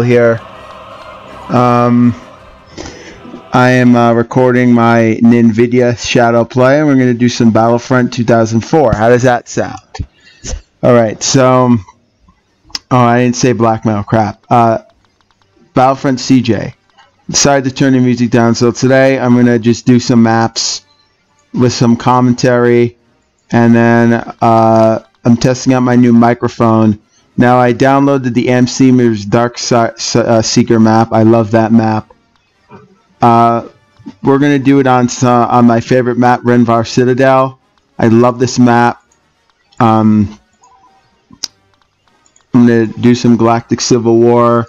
here. Um, I am uh, recording my NVIDIA Shadow Play, and we're going to do some Battlefront 2004. How does that sound? All right, so oh, I didn't say blackmail. Crap. Uh, Battlefront CJ. Decided to turn the music down, so today I'm going to just do some maps with some commentary, and then uh, I'm testing out my new microphone now I downloaded the AmSteamer's Dark uh, Seeker map. I love that map. Uh, we're gonna do it on uh, on my favorite map, Rhen Var Citadel. I love this map. Um, I'm gonna do some Galactic Civil War.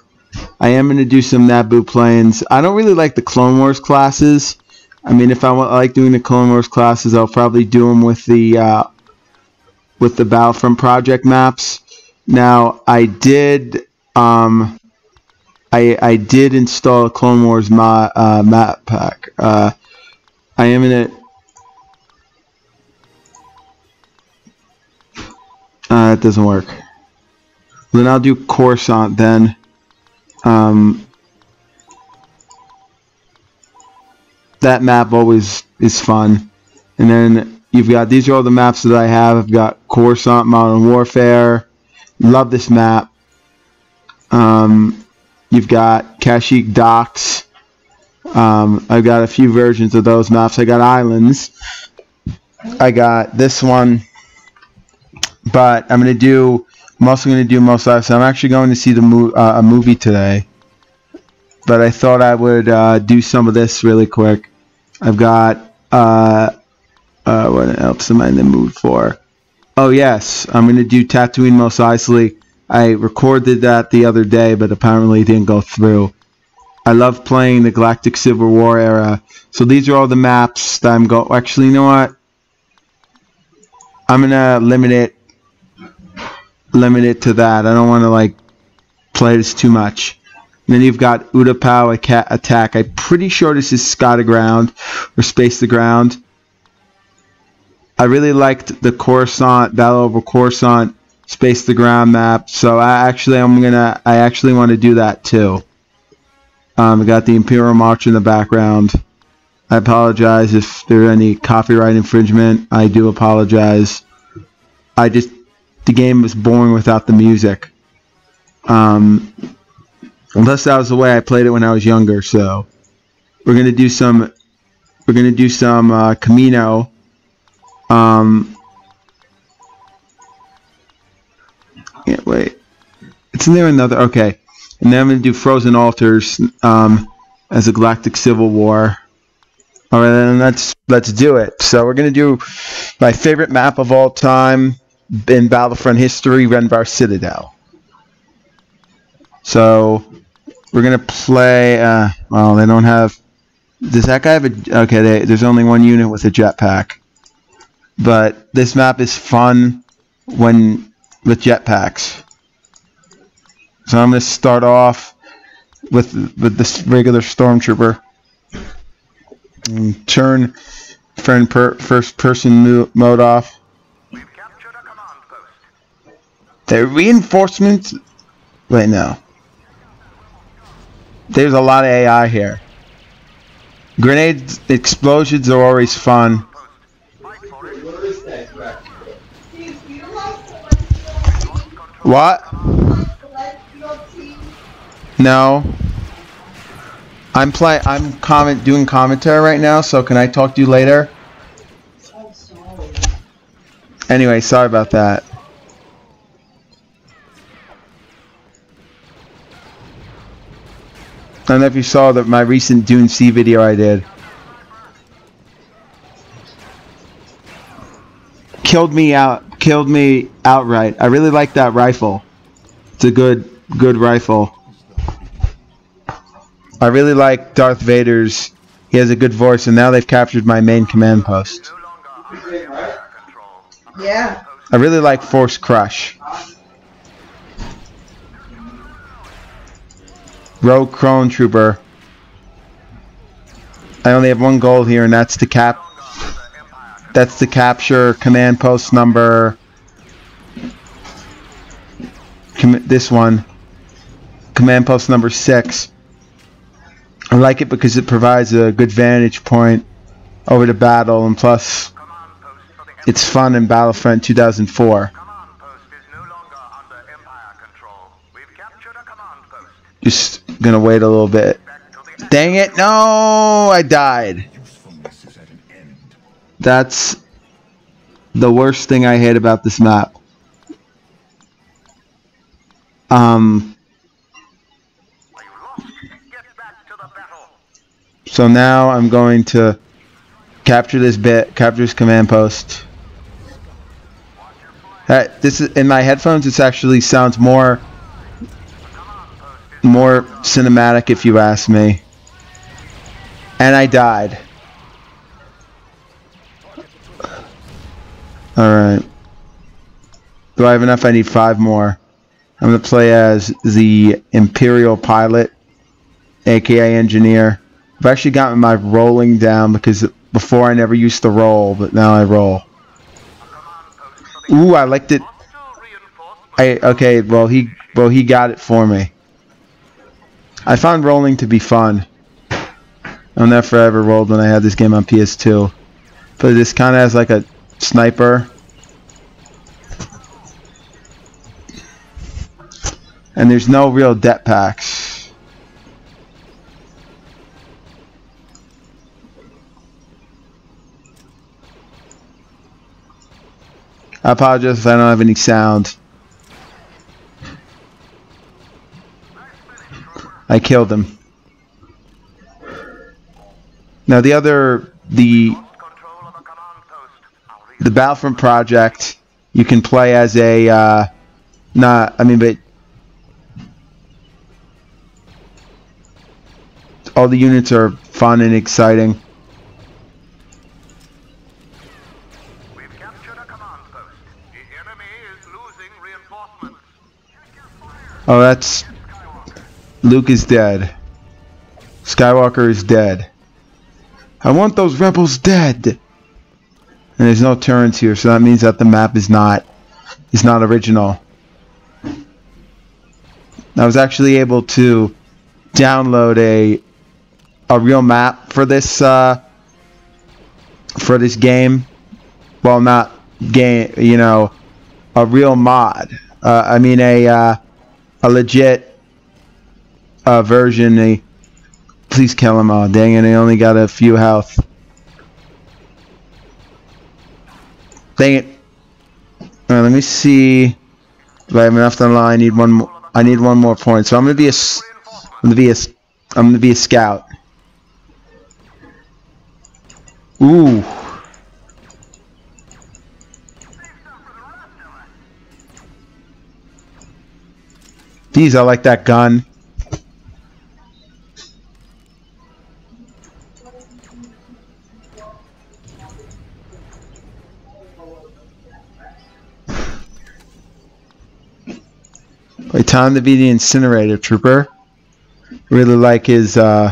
I am gonna do some Naboo Plains. I don't really like the Clone Wars classes. I mean, if I, want, I like doing the Clone Wars classes, I'll probably do them with the uh, with the Battlefront Project maps. Now I did um, I I did install Clone Wars ma, uh, map pack. Uh, I am in it. Uh, it doesn't work. Then I'll do Coruscant then. Um, that map always is fun. And then you've got these are all the maps that I have. I've got Coruscant, Modern Warfare. Love this map. Um, you've got Kashyyyk Docks. Um, I've got a few versions of those maps. I got islands. I got this one. But I'm going to do, I'm also going to do most of So I'm actually going to see the mo uh, a movie today. But I thought I would uh, do some of this really quick. I've got, uh, uh what else am I in the mood for? Oh yes, I'm gonna do Tatooine Mos Eisley. I recorded that the other day, but apparently it didn't go through. I love playing the Galactic Civil War era. So these are all the maps that I'm go. Actually, you know what? I'm gonna limit it. Limit it to that. I don't want to like play this too much. And then you've got Utapau attack. I'm pretty sure this is Skata Ground or Space the Ground. I really liked the Coruscant Battle over Coruscant Space the Ground map, so I actually I'm gonna I actually want to do that too. Um, I got the Imperial March in the background. I apologize if there's any copyright infringement. I do apologize. I just the game was boring without the music. Um, unless that was the way I played it when I was younger. So we're gonna do some we're gonna do some uh, Kamino um, yeah, wait. It's in there another. Okay. And then I'm going to do Frozen Altars um, as a Galactic Civil War. All right, then let's let's do it. So we're going to do my favorite map of all time in Battlefront history, Rhen Var Citadel. So we're going to play. Uh, well, they don't have. Does that guy have a? Okay, they, there's only one unit with a jetpack. But this map is fun when with jetpacks. So I'm going to start off with with this regular stormtrooper. And turn per first person mode off. The reinforcements. Wait, no. There's a lot of AI here. Grenades, explosions are always fun. What? No. I'm play. I'm comment doing commentary right now. So can I talk to you later? Anyway, sorry about that. I don't know if you saw that my recent Dune Sea video I did. Killed me out killed me outright. I really like that rifle. It's a good good rifle. I really like Darth Vader's. He has a good voice, and now they've captured my main command post. Yeah. I really like Force Crush. Rogue Clone Trooper. I only have one goal here, and that's to cap that's the capture command post number. this one. command post number six. I like it because it provides a good vantage point over the battle, and plus, it's fun in Battlefront 2004. Just gonna wait a little bit. Dang it! No, I died. That's the worst thing I hate about this map. Um. So now I'm going to capture this bit, capture this command post. Uh, this is in my headphones. This actually sounds more more cinematic, if you ask me. And I died. Alright. Do I have enough? I need five more. I'm going to play as the Imperial Pilot, aka Engineer. I've actually gotten my rolling down because before I never used to roll, but now I roll. Ooh, I liked it. I okay, well he well he got it for me. I found rolling to be fun. I'll never forever rolled when I had this game on PS2. But this kind of has like a sniper. And there's no real jet packs. I apologize if I don't have any sound. I killed him. Now the other, the the Battlefront project, you can play as a, uh, not, I mean, but all the units are fun and exciting. Oh, that's Luke is dead. Skywalker is dead. I want those rebels dead. And there's no turns here, so that means that the map is not is not original. I was actually able to download a a real map for this uh, for this game. Well, not game, you know, a real mod. Uh, I mean a uh, a legit uh, version, they please kill him all. Dang it, I only got a few health. Dang it. Alright, let me see if I have enough to lie. I need one more. I need one more point. So I'm gonna be a. I'm gonna be a. I'm gonna be a scout. Ooh. These, I like that gun. Wait, time to be the incinerator trooper. Really like his, uh,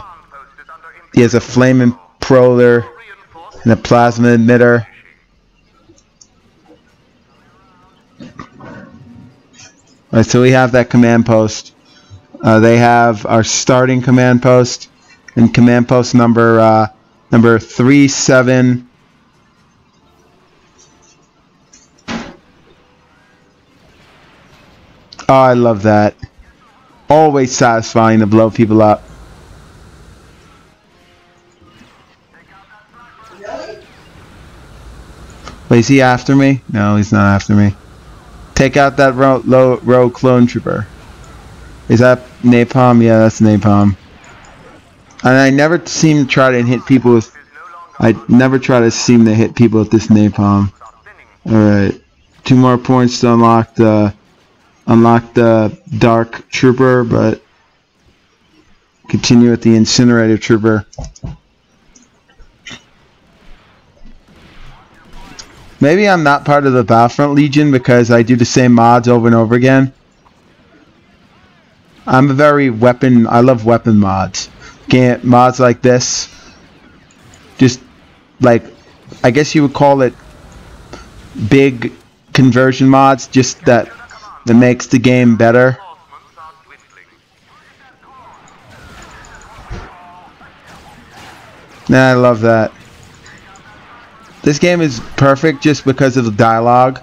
he has a flame proler and a plasma emitter. Alright, so we have that command post. Uh, they have our starting command post and command post number uh, number three seven Oh, I love that. Always satisfying to blow people up. Wait, is he after me? No, he's not after me. Take out that row, low, row clone trooper. Is that napalm? Yeah, that's napalm. And I never seem to try to hit people with... I never try to seem to hit people with this napalm. Alright. Two more points to unlock the unlock the Dark Trooper, but continue with the Incinerator Trooper. Maybe I'm not part of the Battlefront Legion because I do the same mods over and over again. I'm a very weapon, I love weapon mods. Get mods like this. Just like, I guess you would call it big conversion mods, just that that makes the game better. Nah, I love that. This game is perfect just because of the dialogue.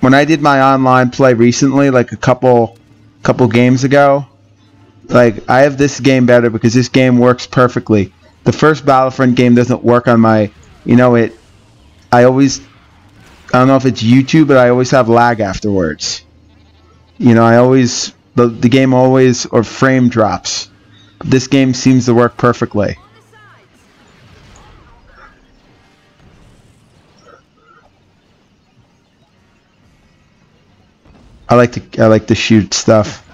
When I did my online play recently, like a couple couple games ago, like I have this game better because this game works perfectly. The first Battlefront game doesn't work on my, you know, it I always I don't know if it's YouTube, but I always have lag afterwards. You know, I always the the game always or frame drops. This game seems to work perfectly. I like to I like to shoot stuff.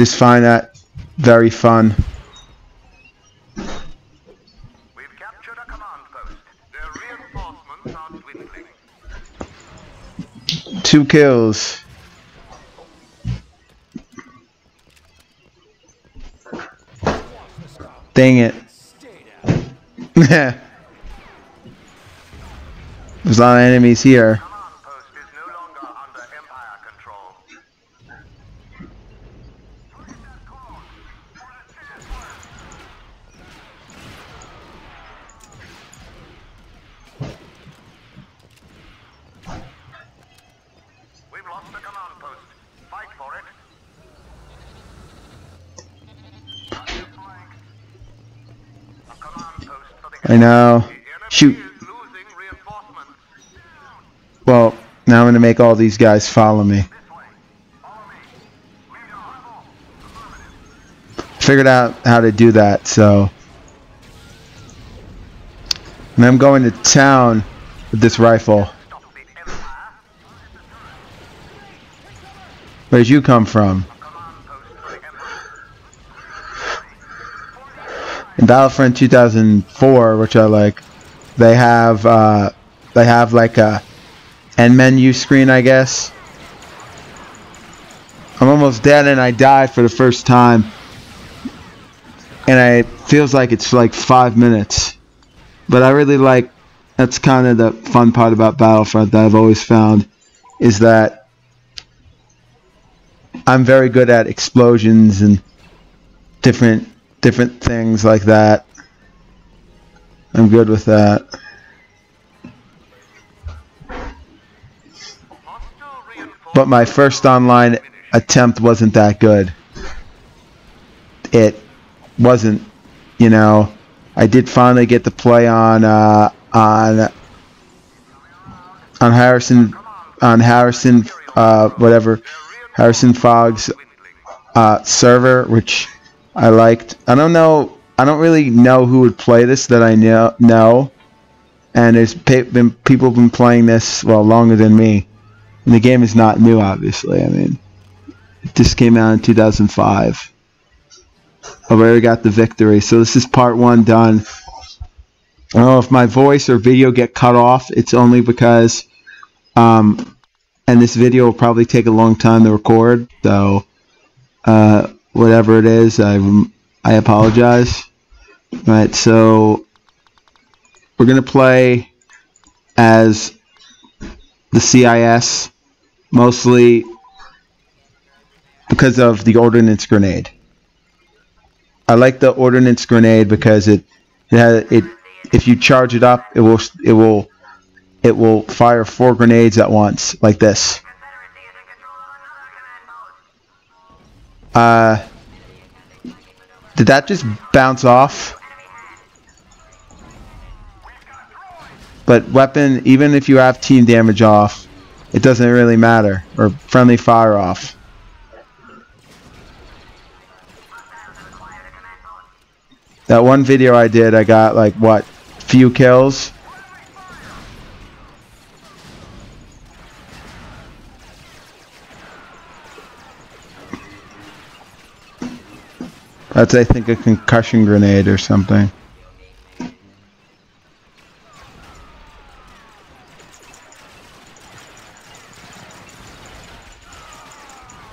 Just find that uh, very fun. Two kills. Dang it. There's a lot of enemies here. I know. Shoot. Well, now I'm going to make all these guys follow me. Figured out how to do that, so. And I'm going to town with this rifle. Where'd you come from? In Battlefront 2004, which I like, they have uh, they have like a end menu screen, I guess. I'm almost dead and I died for the first time, and it feels like it's like five minutes, but I really like. That's kind of the fun part about Battlefront that I've always found, is that I'm very good at explosions and different different things like that. I'm good with that. But my first online attempt wasn't that good. It wasn't, you know. I did finally get to play on uh, on on Harrison on Harrison uh, whatever Harrison Fogg's uh, server, which I liked. I don't know. I don't really know who would play this that I know. know. And there's been people been playing this well longer than me. And the game is not new, obviously. I mean, it just came out in 2005. I already got the victory. So this is part one done. I don't know if my voice or video get cut off. It's only because, um, and this video will probably take a long time to record. So, uh, whatever it is. I I apologize. Right, so we're gonna play as the CIS mostly because of the ordnance grenade. I like the ordnance grenade because it it, has, it if you charge it up, it will it will it will fire four grenades at once like this. Uh, did that just bounce off? But weapon, even if you have team damage off, it doesn't really matter. Or friendly fire off. That one video I did, I got like, what, few kills? That's, I think, a concussion grenade or something.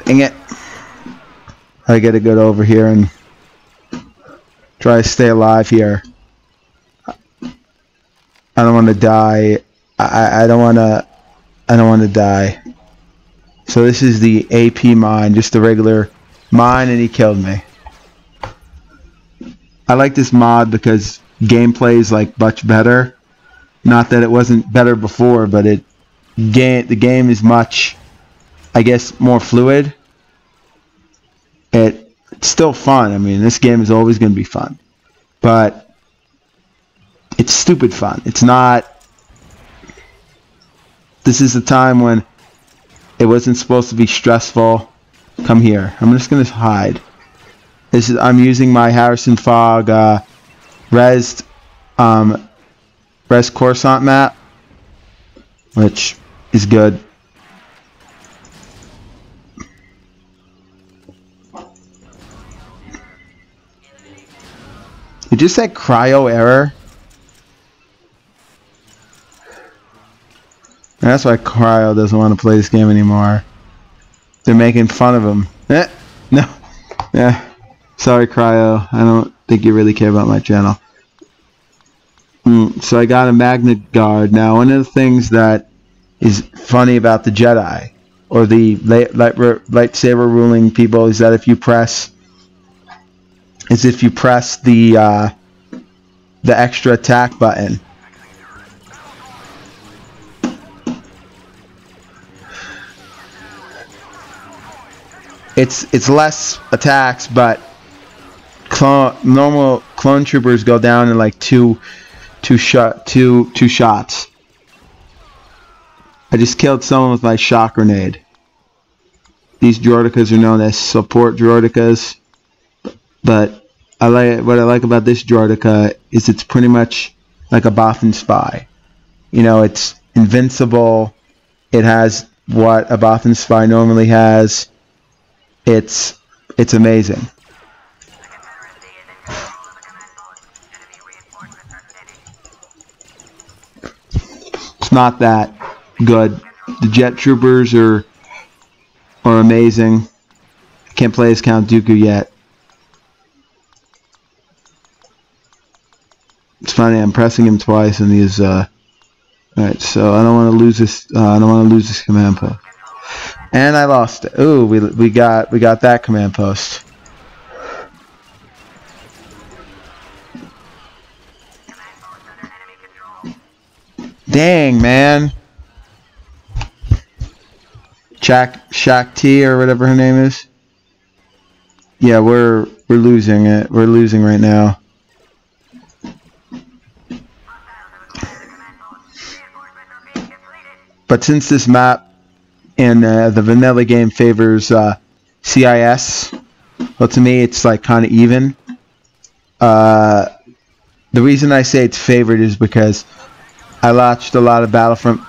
Dang it. I gotta get over here and try to stay alive here. I don't want to die. I, I don't want to. I don't want to die. So this is the AP mine, just the regular mine, and he killed me. I like this mod because gameplay is like much better. Not that it wasn't better before, but it game the game is much, I guess, more fluid. It it's still fun. I mean, this game is always going to be fun, but it's stupid fun. It's not. This is the time when it wasn't supposed to be stressful. Come here. I'm just going to hide. This is I'm using my Harrison Fog uh, Res um, Res Coruscant map, which is good. You just said cryo error. And that's why Cryo doesn't want to play this game anymore. They're making fun of him. Eh, no. Yeah. Sorry, Cryo. I don't think you really care about my channel. Mm, so I got a MagnaGuard. Now, one of the things that is funny about the Jedi, or the light, light, lightsaber ruling people, is that if you press is if you press the uh, the extra attack button. It's it's less attacks, but clone, normal clone troopers go down in like two two shot two two shots. I just killed someone with my shock grenade. These droidekas are known as support droidekas. But I like what I like about this Droideka is it's pretty much like a Bothan spy. You know, it's invincible. It has what a Bothan spy normally has. It's it's amazing. It's not that good. The jet troopers are are amazing. Can't play as Count Dooku yet. It's funny. I'm pressing him twice, and he's. Uh, all right, so I don't want to lose this. Uh, I don't want to lose this command post. And I lost it. Ooh, we we got we got that command post. Dang, man. Jack T or whatever her name is. Yeah, we're we're losing it. We're losing right now. But since this map in uh, the vanilla game favors uh, CIS, well, to me it's like kind of even. Uh, the reason I say it's favored is because I watched a lot of Battlefront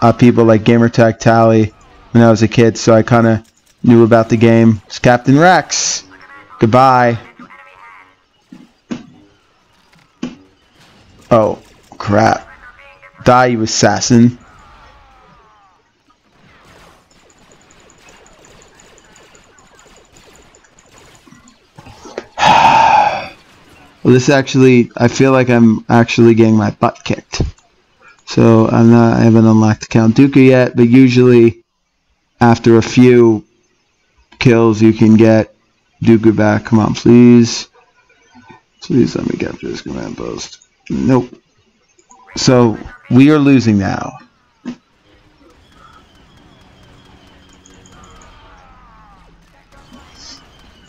uh, people like Gamertag Tally when I was a kid, so I kind of knew about the game. It's Captain Rex. Goodbye. Oh, crap. Die, you assassin. Well, this actually, I feel like I'm actually getting my butt kicked. So I'm not, I haven't unlocked Count Dooku yet, but usually after a few kills you can get Dooku back. Come on, please. Please let me capture this command post. Nope. So we are losing now.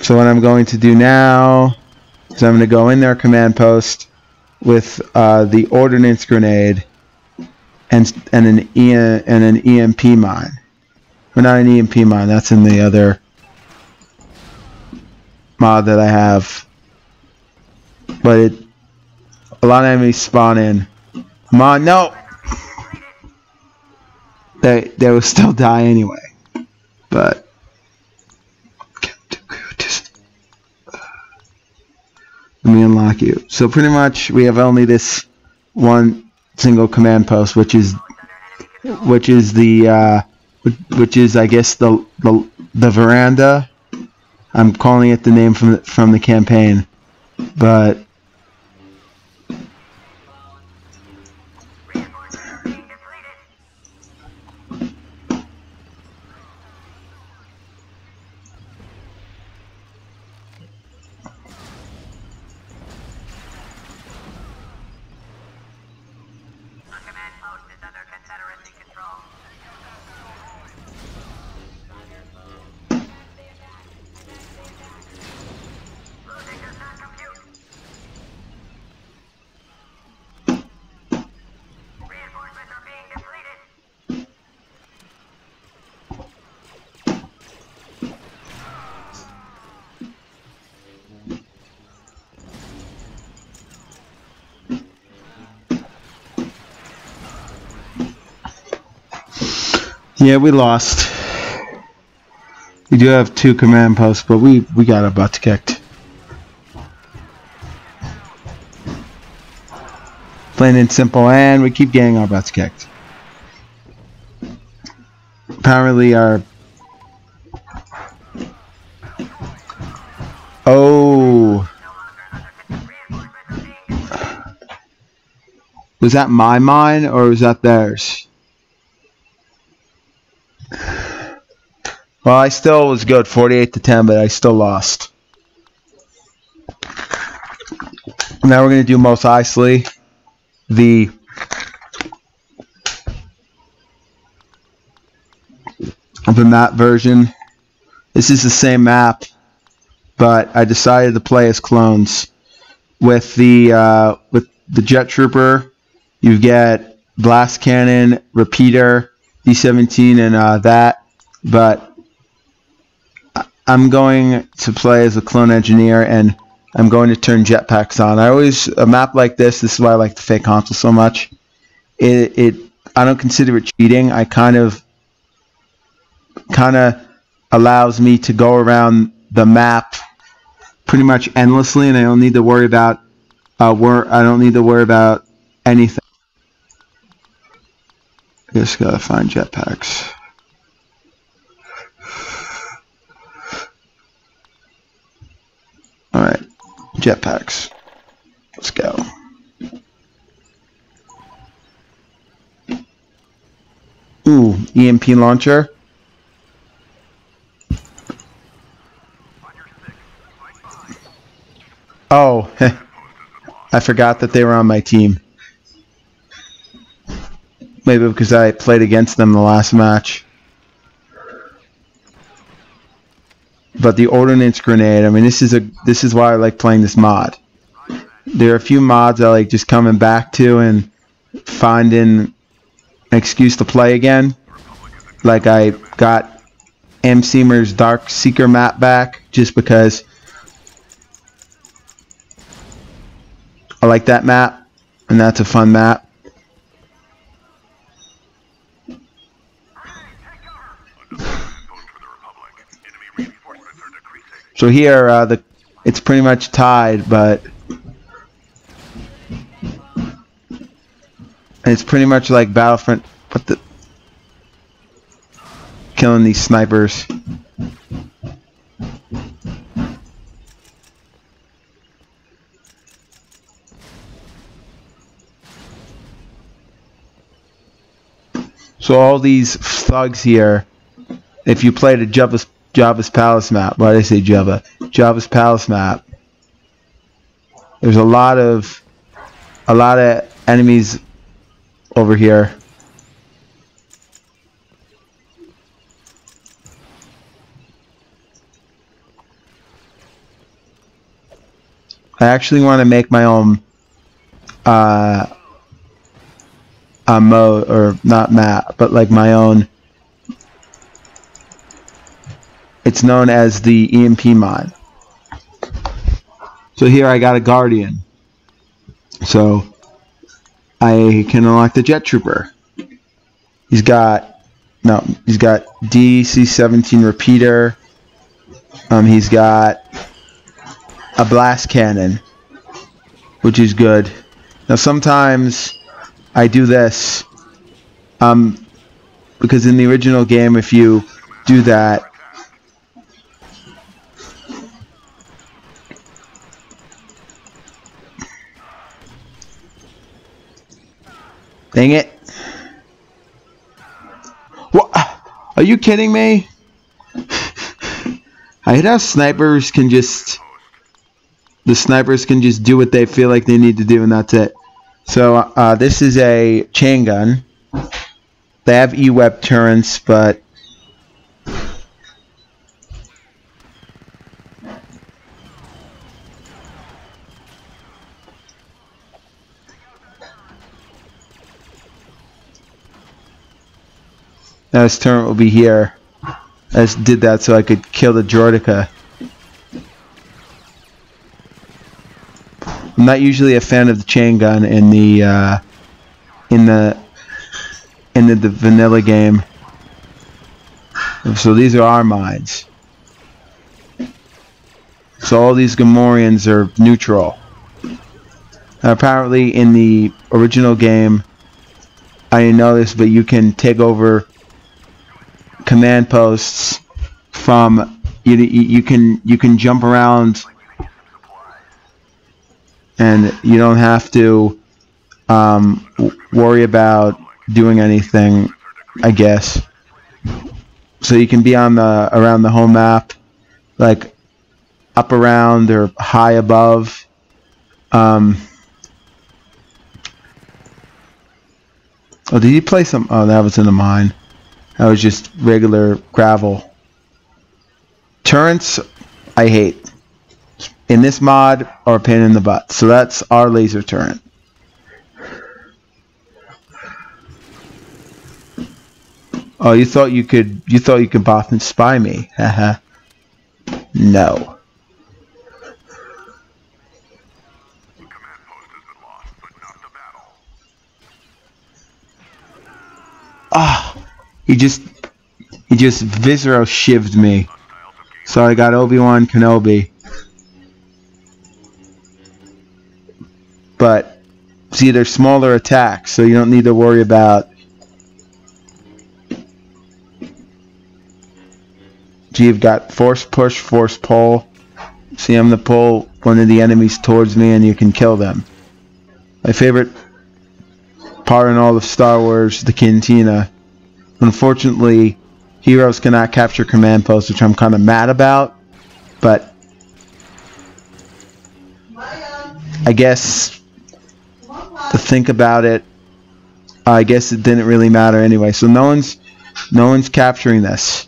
So what I'm going to do now is I'm going to go in their command post with uh, the ordnance grenade and and an e and an EMP mine. Or not an EMP mine. That's in the other mod that I have. But it a lot of enemies spawn in. Come no. They they will still die anyway. But Let me unlock you. So pretty much we have only this one single command post, which is which is the uh, which is I guess the the, the veranda. I'm calling it the name from the, from the campaign, but Yeah, we lost. We do have two command posts, but we, we got our butts kicked. Plain and simple, and we keep getting our butts kicked. Apparently our... Oh... Was that my mine, or was that theirs? Well, I still was good, 48 to 10, but I still lost. Now we're going to do Mos Eisley, the the map version. This is the same map, but I decided to play as clones. With the uh, with the Jet Trooper, you get Blast Cannon, Repeater, D17, and uh, that. But I'm going to play as a clone engineer and I'm going to turn jetpacks on. I always a map like this. This is why I like the fake console so much. It, it I don't consider it cheating. I kind of kind of allows me to go around the map pretty much endlessly, and I don't need to worry about uh, wor I don't need to worry about anything. Just gotta find jetpacks. Alright, jetpacks. Let's go. Ooh, EMP launcher. Oh, I forgot that they were on my team. Maybe because I played against them the last match. But the ordnance grenade, I mean, this is a this is why I like playing this mod. There are a few mods I like just coming back to and finding an excuse to play again. Like I got M. Seamer's Dark Seeker map back just because I like that map, and that's a fun map. So here, uh, the it's pretty much tied, but it's pretty much like Battlefront. What the? Killing these snipers. So all these thugs here, if you played a Java's Java's Palace map. Why did I say Java? Java's Palace map. There's a lot of a lot of enemies over here. I actually want to make my own uh, a mode or not map, but like my own It's known as the EMP mod. So here I got a Guardian. So I can unlock the Jet Trooper. He's got no, he's got DC-17 repeater. Um, he's got a blast cannon, which is good. Now sometimes I do this, um, because in the original game, if you do that, Dang it. What? Are you kidding me? I hate how snipers can just... The snipers can just do what they feel like they need to do and that's it. So uh, this is a chain gun. They have E-web turrets, but Now this turret will be here. I just did that so I could kill the Droideka. I'm not usually a fan of the chain gun in the uh, in the in the, the vanilla game. So these are our mines. So all these Gamorreans are neutral. And apparently in the original game, I didn't know this, but you can take over command posts from you. You can you can jump around, and you don't have to um, worry about doing anything. I guess. So you can be on the around the home map, like up around or high above. Um, oh, did you play some? Oh, that was in the mine. That was just regular gravel. Turrets, I hate. In this mod, are a pain in the butt. So that's our laser turret. Oh, you thought you could? You thought you could Bothan spy me? Haha. no. Ah, he just he just viscera shivved me. So I got Obi-Wan Kenobi. But see, they're smaller attacks, so you don't need to worry about So you've got force push, force pull. See, I'm to pull one of the enemies towards me and you can kill them. My favorite part in all of Star Wars, the Cantina. Unfortunately, heroes cannot capture command posts, which I'm kind of mad about. But I guess to think about it, I guess it didn't really matter anyway. So no one's no one's capturing this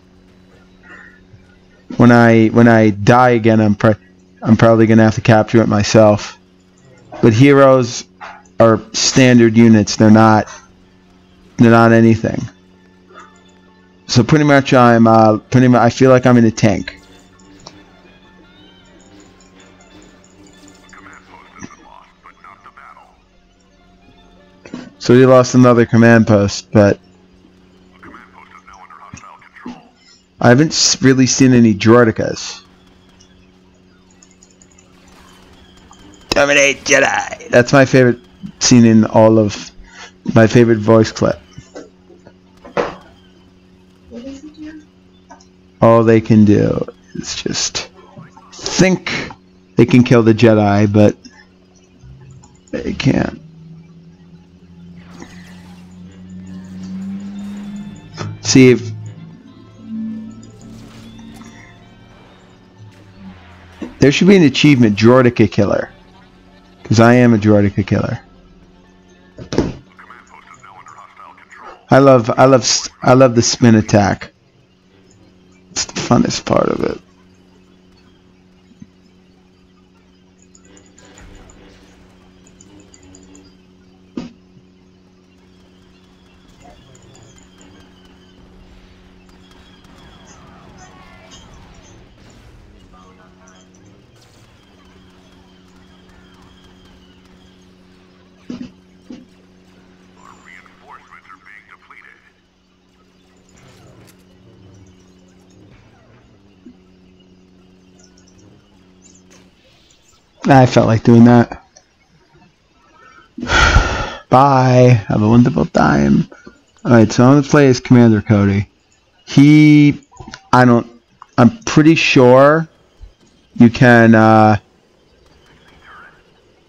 when I when I die again, I'm I'm probably gonna have to capture it myself. But heroes are standard units. They're not they're not anything. So pretty much I'm uh, pretty much I feel like I'm in a tank. So we lost another command post, but I haven't really seen any Droidekas. Terminate Jedi! That's my favorite scene in all of my favorite voice clip. All they can do is just think they can kill the Jedi, but they can't. See if There should be an achievement, Droideka Killer. Because I am a Droideka Killer. I love, I love, I love the spin attack. It's the funnest part of it. I felt like doing that. Bye. Have a wonderful time. Alright, so I'm going to play as Commander Cody. He, I don't, I'm pretty sure you can, uh,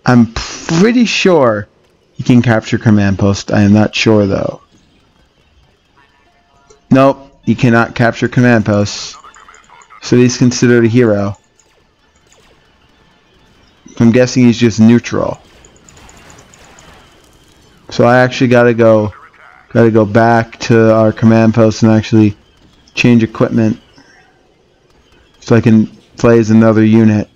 I'm pretty sure he can capture command post. I am not sure though. Nope, he cannot capture command posts. So he's considered a hero. I'm guessing he's just neutral. So I actually gotta go gotta go back to our command post and actually change equipment so I can play as another unit.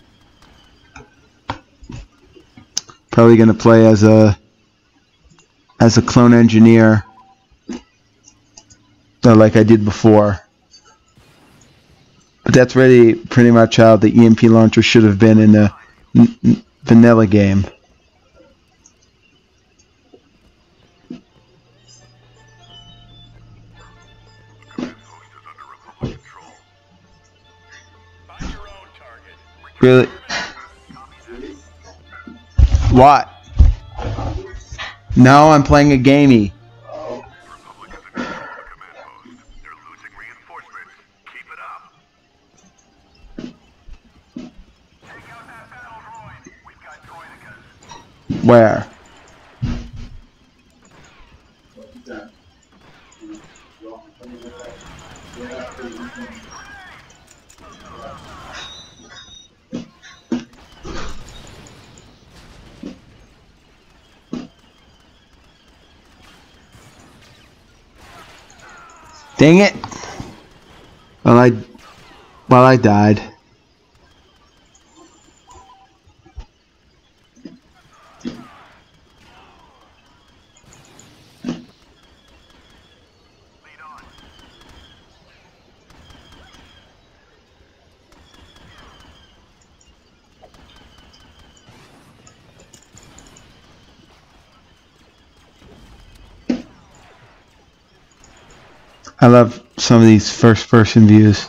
Probably gonna play as a as a clone engineer uh, like I did before. But that's really pretty much how the EMP launcher should have been in the vanilla game. Really? What? No, I'm playing a gamey. Where? Dang it. Well, I, well, I died. I love some of these first person views.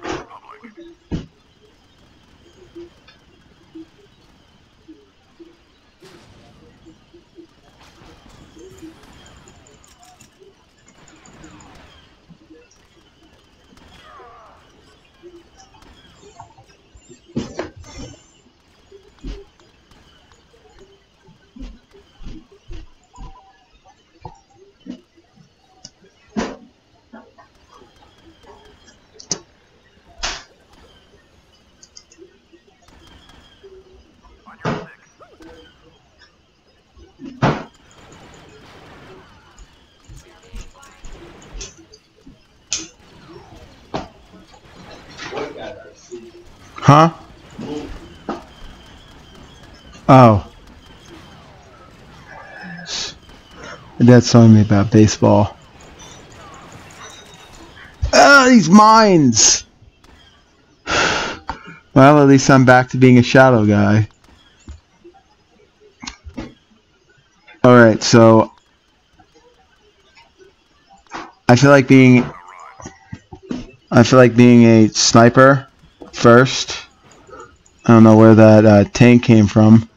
Huh? Oh. That's telling me about baseball. Ah, these mines! Well, at least I'm back to being a shadow guy. Alright, so... I feel like being... I feel like being a sniper first. I don't know where that uh, tank came from.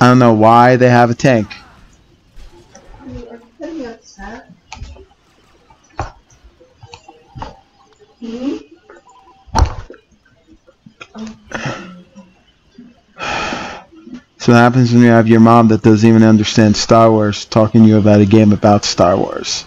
I don't know why they have a tank. So what happens when you have your mom that doesn't even understand Star Wars talking to you about a game about Star Wars.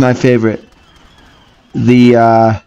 My favorite. The uh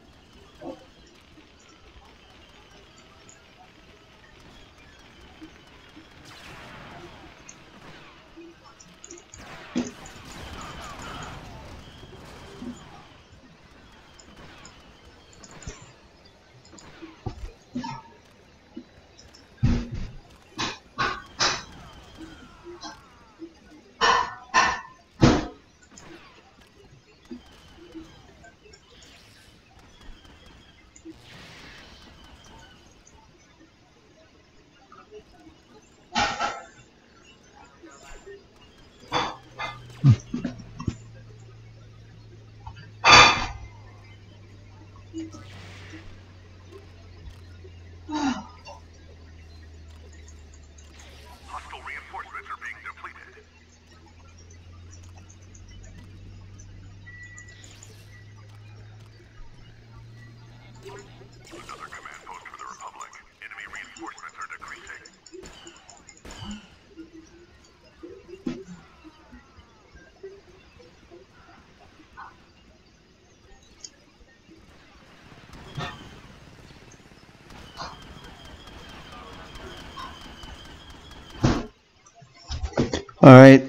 All right,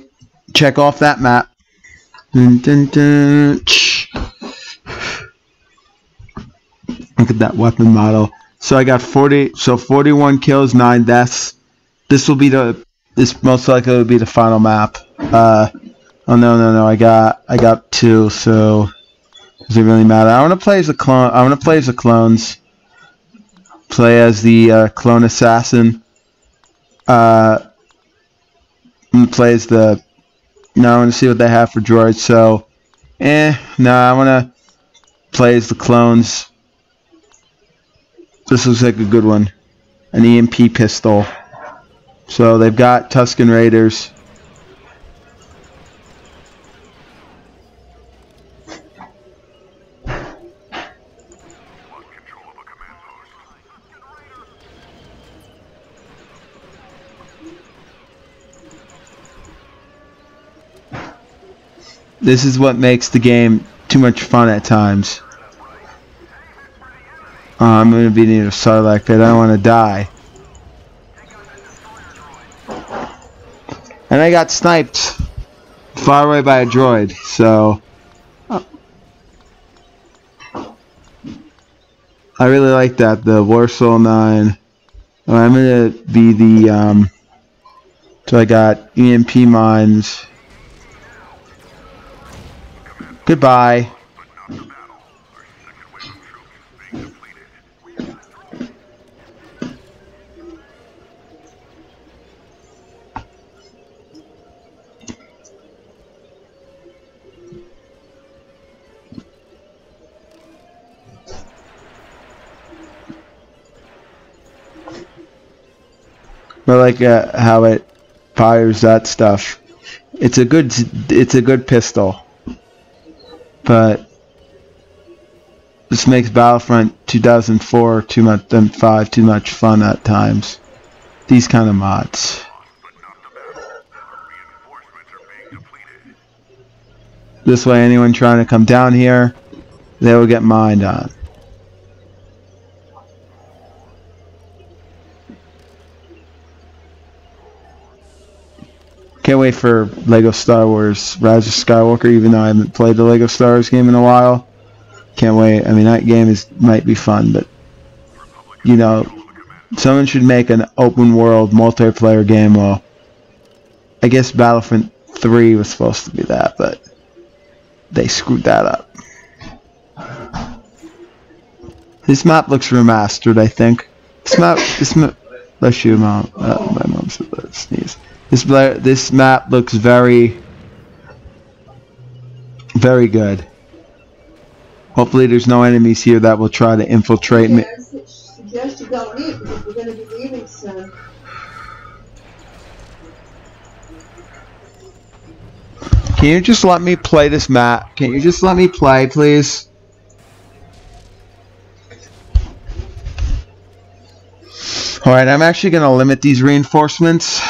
check off that map. Dun, dun, dun. Look at that weapon model. So I got 40, so 41 kills, 9 deaths. This will be the, this most likely will be the final map. Uh, oh no, no, no, I got, I got two, so does it really matter? I want to play as a clone, I want to play as the clones. Play as the uh, clone assassin. Uh, plays the. No, I want to see what they have for droids. So, eh, no, I want to play as the clones. This looks like a good one. An EMP pistol. So they've got Tusken Raiders. This is what makes the game too much fun at times. Oh, I'm going to be near Sarlacc I don't want to die. And I got sniped far away by a droid, so... I really like that, the Warsaw 9. Oh, I'm going to be the, um... So I got EMP mines. Goodbye. But like uh, how it fires that stuff. It's a good it's a good pistol. But this makes Battlefront 2004 too much and 5 too much fun at times. These kind of mods. This way anyone trying to come down here, they will get mined on. Can't wait for Lego Star Wars Rise of Skywalker, even though I haven't played the Lego Star Wars game in a while. Can't wait. I mean, that game is might be fun, but you know, someone should make an open world multiplayer game. Well, I guess Battlefront 3 was supposed to be that, but they screwed that up. This map looks remastered, I think. This map, this map, bless you, mom. Uh, my mom said sneeze. This this map looks very, very good. Hopefully there's no enemies here that will try to infiltrate me. suggest you don't leave because we're going to be leaving soon. Can you just let me play this map? Can you just let me play, please? Alright, I'm actually going to limit these reinforcements.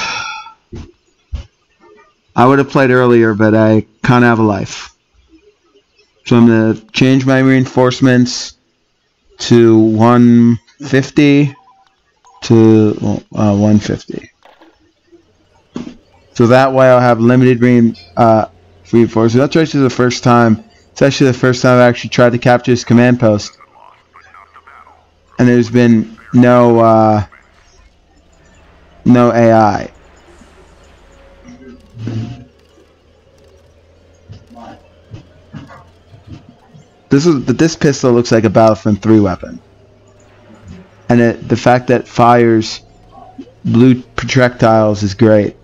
I would have played earlier, but I can't have a life. So I'm going to change my reinforcements to 150 to uh, 150. So that way I'll have limited uh, reinforcements. That's actually the first time. It's actually the first time I've actually tried to capture this command post. And there's been no, uh, no AI. This is this pistol looks like a Battlefront 3 weapon, and it, the fact that fires blue projectiles is great.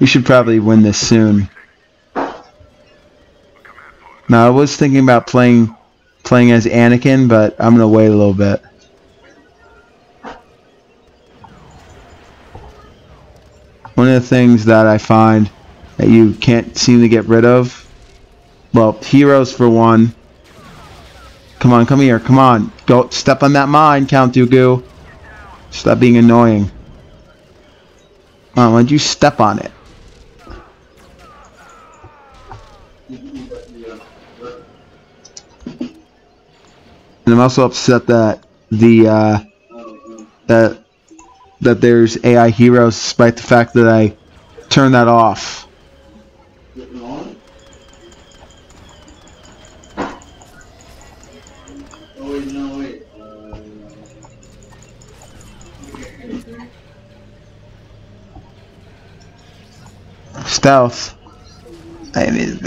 We should probably win this soon. Now I was thinking about playing playing as Anakin, but I'm gonna wait a little bit. One of the things that I find that you can't seem to get rid of, well, heroes for one. Come on, come here, come on. Go step on that mine, Count Dooku. Stop being annoying. Oh, why'd you step on it? And I'm also upset that the uh, that that there's AI heroes, despite the fact that I turned that off. Stealth. I mean,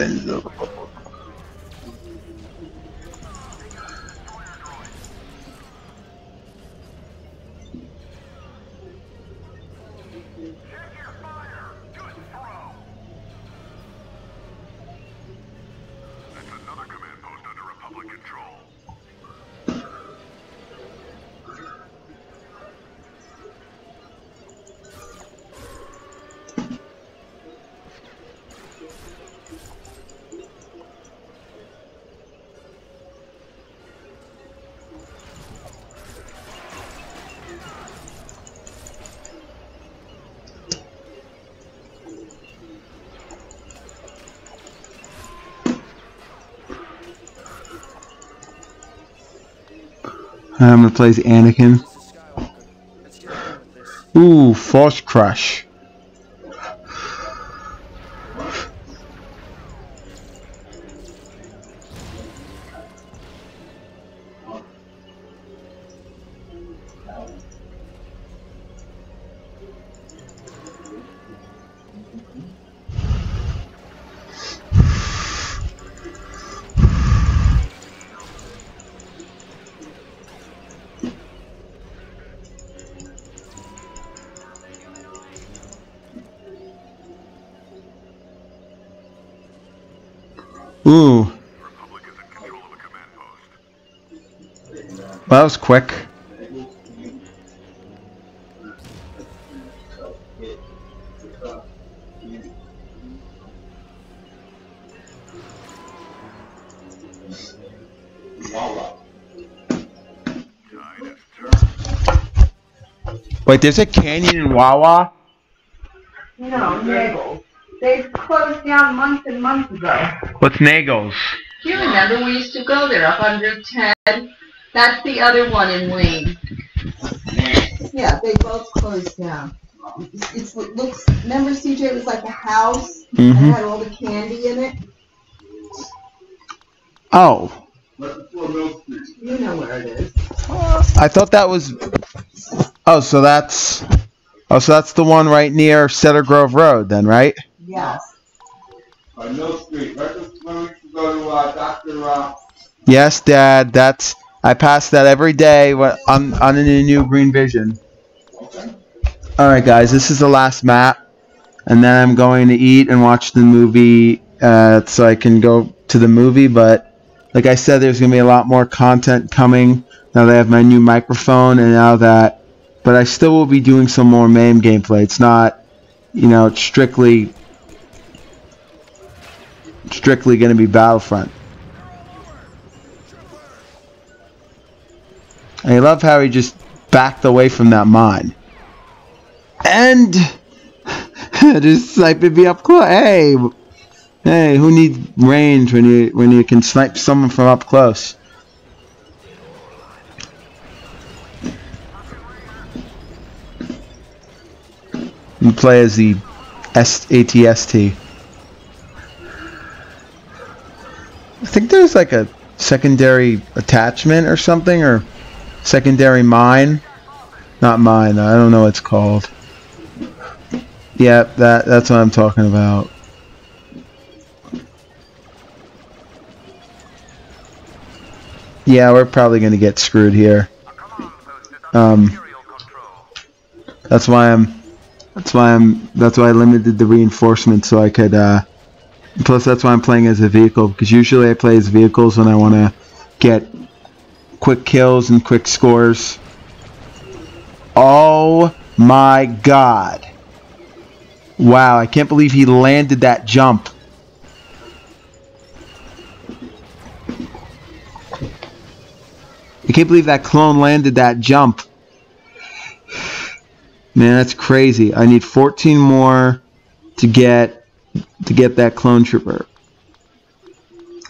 Um, I'm gonna play Anakin. Ooh, Force Crush. Well, that was quick. Wait, there's a canyon in Wawa? No, Naggles. They closed down months and months ago. What's Nagels? Do you remember we used to go there up on Route 10? That's the other one in Wayne. Yeah, they both closed down. It's, it's it looks. Remember, CJ, it was like a house and Mm-hmm. had all the candy in it. Oh, You know where it is. I thought that was. Oh, so that's. Oh, so that's the one right near Cedar Grove Road, then, right? Yes. On Mill Street, right when we to go to, uh, Dr. Uh, Yes, Dad. That's. I pass that every day on on a new Green Vision. All right, guys. This is the last map, and then I'm going to eat and watch the movie, uh, so I can go to the movie. But like I said, there's gonna be a lot more content coming now that I have my new microphone, and now that. But I still will be doing some more MAME gameplay. It's not, you know, strictly strictly going to be Battlefront. I love how he just backed away from that mine. And just sniping me up close. Hey, hey, who needs range when you when you can snipe someone from up close? You play as the S ATST. I think there's like a secondary attachment or something, or secondary mine. Not mine. I don't know what it's called. Yep, that that's what I'm talking about. Yeah, we're probably gonna get screwed here. Um, that's why I'm That's why I'm. That's why I limited the reinforcement so I could. Uh, plus, that's why I'm playing as a vehicle because usually I play as vehicles when I want to get quick kills and quick scores. Oh my god! Wow, I can't believe he landed that jump. I can't believe that clone landed that jump. Man, that's crazy. I need 14 more to get to get that clone trooper.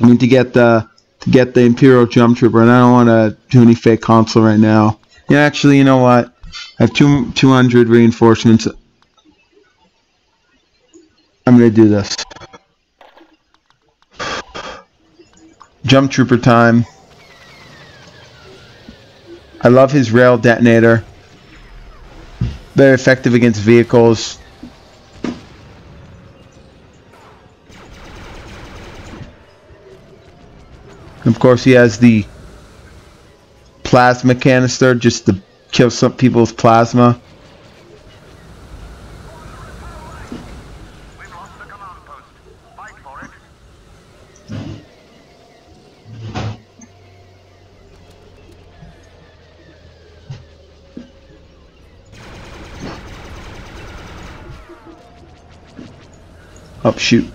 I mean to get the to get the Imperial jump trooper, and I don't want to do any fake console right now. Yeah, actually, you know what? I have two 200 reinforcements. I'm gonna do this. Jump trooper time. I love his rail detonator. Very effective against vehicles. Of course, he has the plasma canister just to kill some people's plasma. It. Oh, shoot.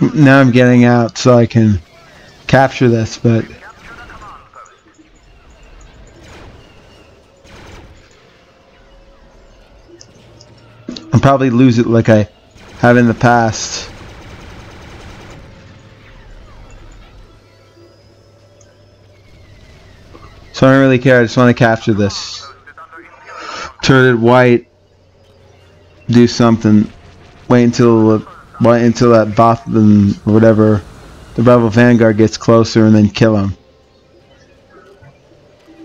Now I'm getting out so I can capture this, but. I'll probably lose it like I have in the past. So I don't really care. I just want to capture this. It white. Do something. Wait until wait until that Bothan whatever, the Rebel Vanguard gets closer and then kill him.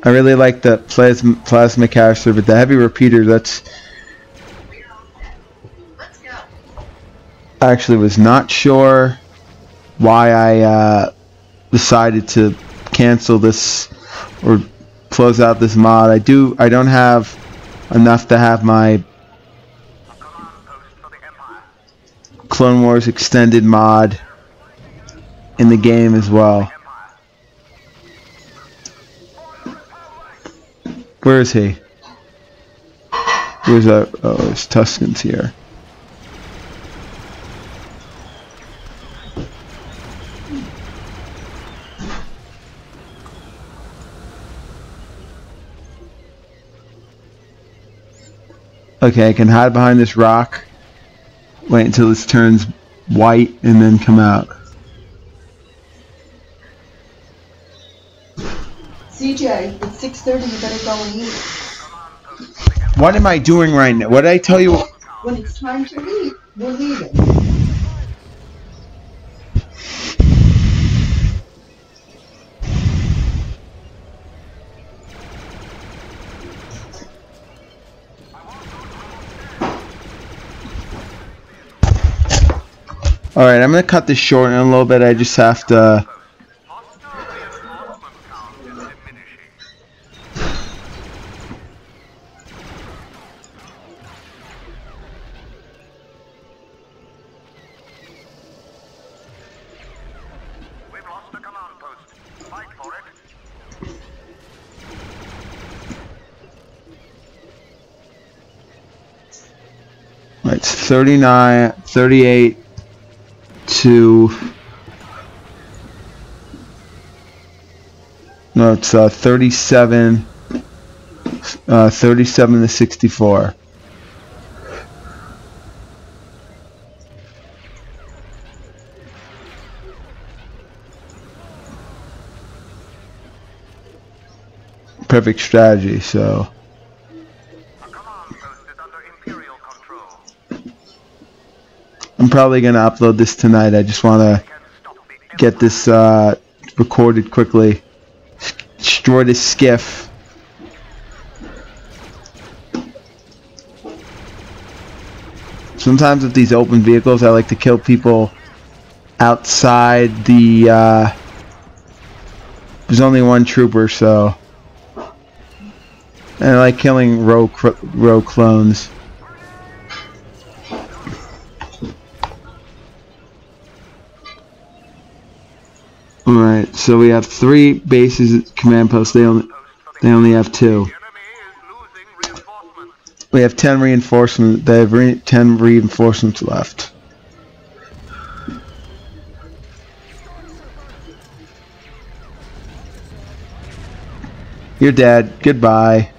I really like the plasma plasma caster, but the heavy repeater that's I actually was not sure why I uh, decided to cancel this or close out this mod. I do I don't have enough to have my Clone Wars extended mod in the game as well. Where is he? Where's that? Oh, it's Tuskens here. Okay, I can hide behind this rock. Wait until this turns white and then come out. CJ, it's six thirty, you better go and eat. What am I doing right now? What did I tell you? When it's time to eat, we're leaving. Alright, I'm gonna cut this short in a little bit. I just have to. It's 39, 38 to. No, it's uh, 37. Uh, 37 to 64. Perfect strategy, so. Probably gonna upload this tonight. I just stop the get this uh, recorded quickly. Destroy this skiff. Sometimes with these open vehicles, I like to kill people outside the. Uh, there's only one trooper, so. And I like killing cr- row clones. Alright, so we have three bases command posts. They only they only have two. We have ten reinforcements. They have re- ten reinforcements left. You're dead. Goodbye.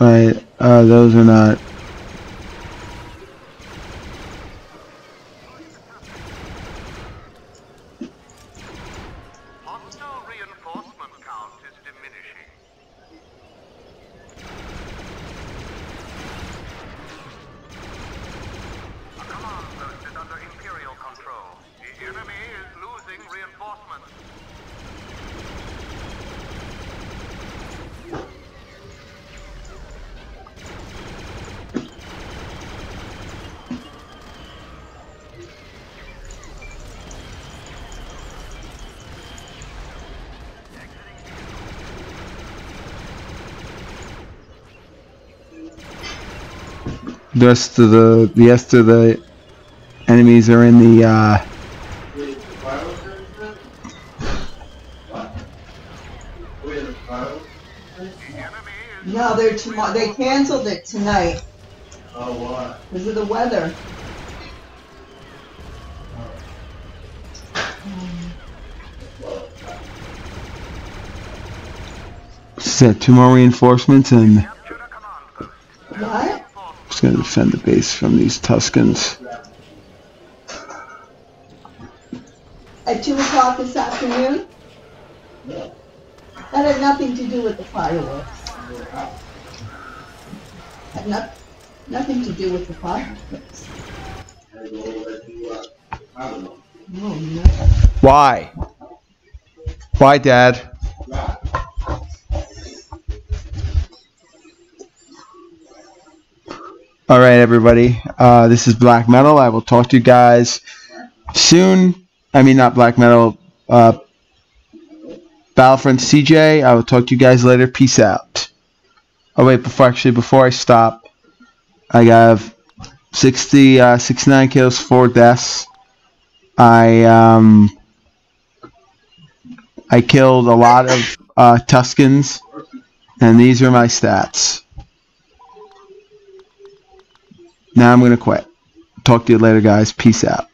Right, uh, those are not. Hostile reinforcement count is diminishing. A command post is under Imperial control. The enemy is losing reinforcements. The rest of the the rest of the enemies are in the uh, Wait, the final tournament? What? Wait, the final? The enemy is No, they're tomorrow, they canceled it tonight Oh, what? because of the weather. so two more reinforcements and just gonna defend the base from these Tuskens. at two o'clock this afternoon? That had nothing to do with the fireworks. Had not, nothing to do with the fireworks. Why? Why, Dad? All right, everybody. Uh, this is Black Metal. I will talk to you guys soon. I mean, not Black Metal. Uh, Battlefront CJ. I will talk to you guys later. Peace out. Oh wait, before actually before I stop, I have 60, uh, 69 kills, four deaths. I um, I killed a lot of uh, Tuskens, and these are my stats. Now I'm going to quit. Talk to you later, guys. Peace out.